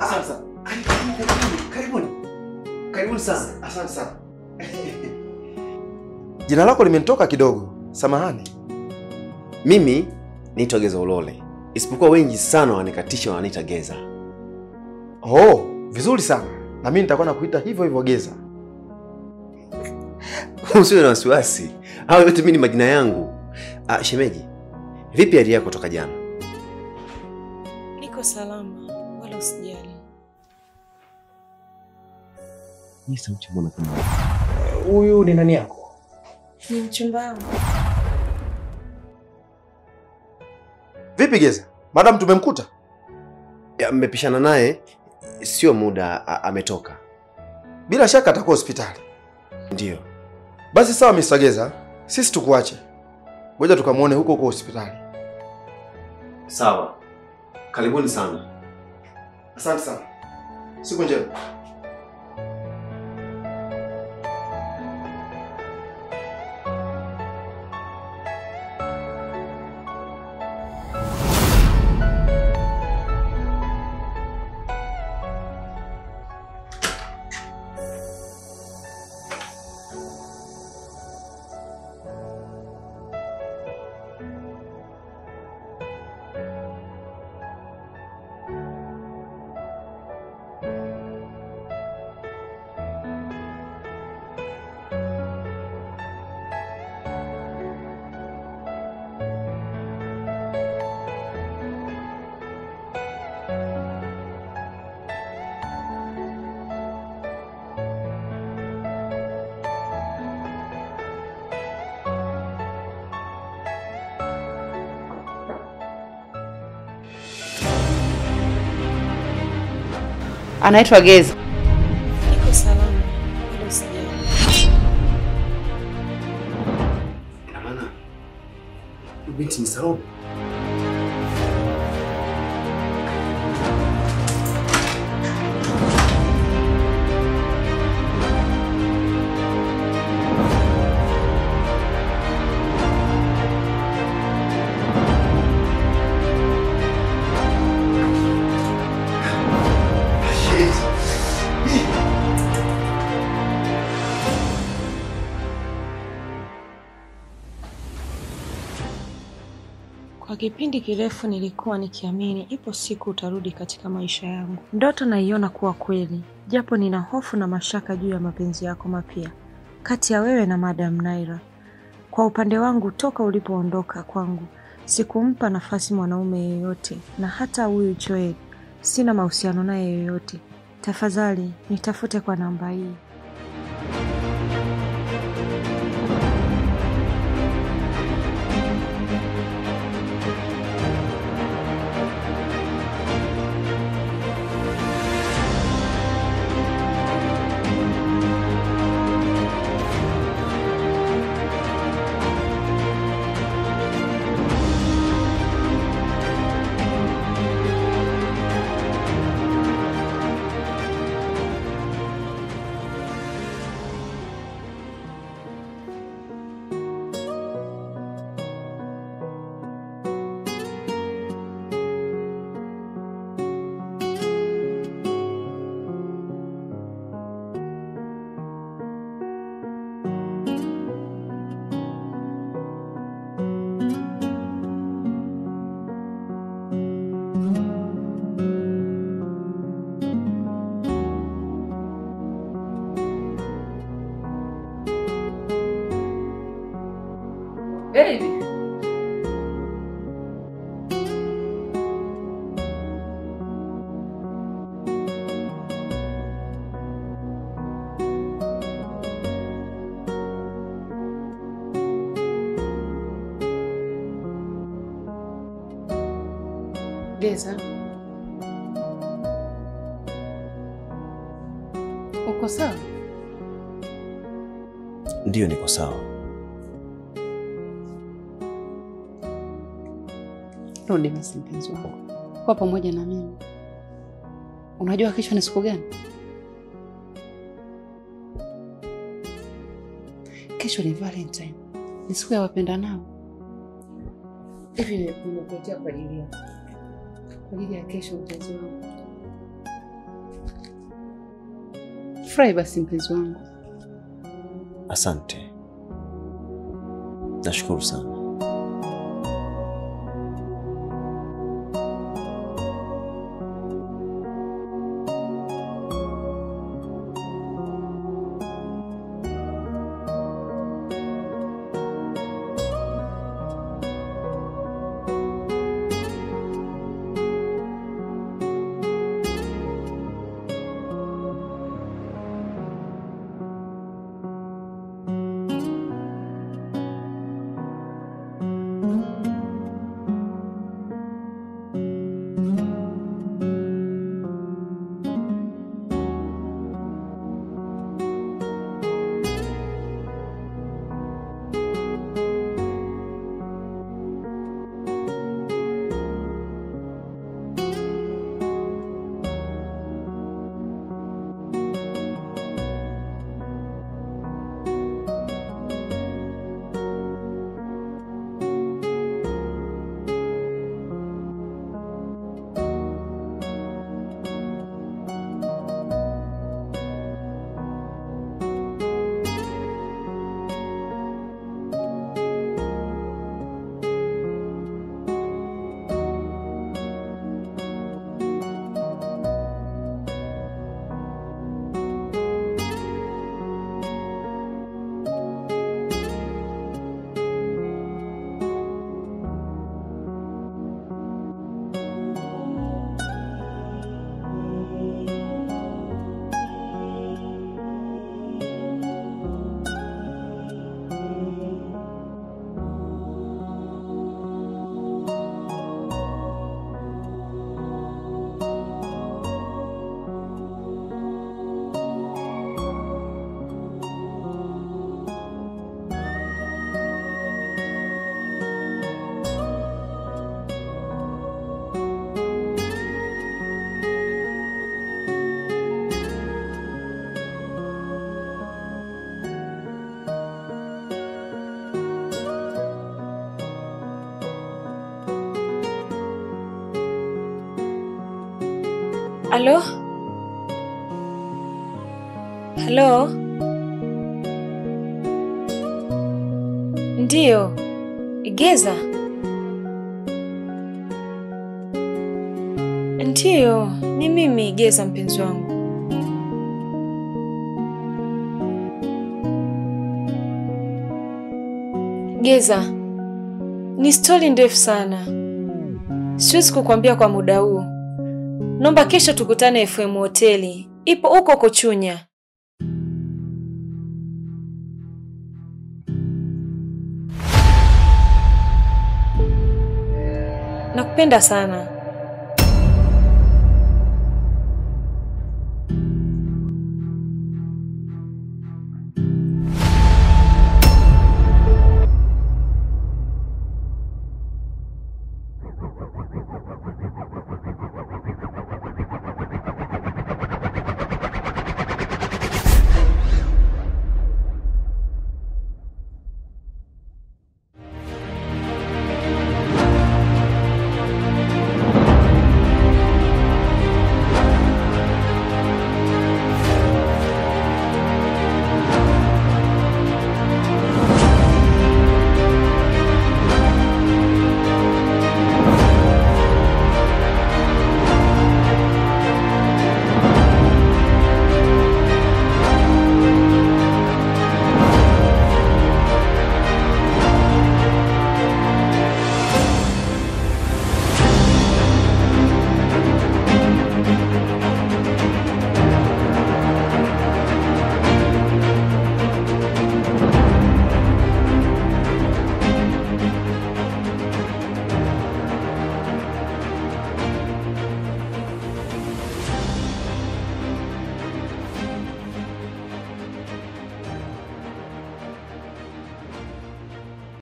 Asante sana. Karibuni, karibuni, sana. Asante sana. Jina lako limenitoka kidogo. Samahani. Mimi naitwa Geza Ulole, isipokuwa wengi sana wananikatisha wananiita Geza. Oh, vizuri sana. Na mimi nitakuwa nakuita hivyo hivyo Geza. Usiwe na wasiwasi, hayo yote mimi ni majina yangu. Ah, shemeji, vipi hali yako toka jana? Niko salama, wala usijali. Hii sauti mbona kama Huyu ni nani yako? Ni mchumba wangu. Vipi Geza? Madam tumemkuta? Ya, mmepishana naye sio muda a, ametoka. Bila shaka atakuwa hospitali. Ndiyo. Basi sawa Mr. Geza, sisi tukuache. Ngoja tukamwone huko huko hospitali. Sawa. Karibuni sana. Asante sana. Siku njema. Anaitwa Geza. Niko salama. Ina maana binti ni Salome. Kwa kipindi kirefu nilikuwa nikiamini ipo siku utarudi katika maisha yangu. Ndoto naiona kuwa kweli, japo nina hofu na mashaka juu ya mapenzi yako mapya kati ya wewe na Madam Naira. Kwa upande wangu, toka ulipoondoka kwangu, sikumpa nafasi mwanaume yeyote, na hata huyu Joel sina mahusiano naye yoyote. Tafadhali nitafute kwa namba hii. Geza. Uko sawa? Ndiyo, niko sawa. Rudi basi mpenzi wangu, kuwa pamoja na mimi. Unajua kesho ni siku gani? kesho ni Valentine, ni siku ya wapenda nao. Hivi nimekuletea kwa ajili ya kwa ajili ya kesho, mpenzi wangu. Furahi basi mpenzi wangu. Asante, nashukuru sana. Halo? Halo? Ndiyo. Igeza, Ndiyo, ni mimi Igeza, mpenzi wangu. Geza, ni stori ndefu sana. Siwezi kukwambia kwa muda huu. Naomba kesho tukutane FM hoteli. Ipo huko Kochunya. Chunya. Nakupenda sana.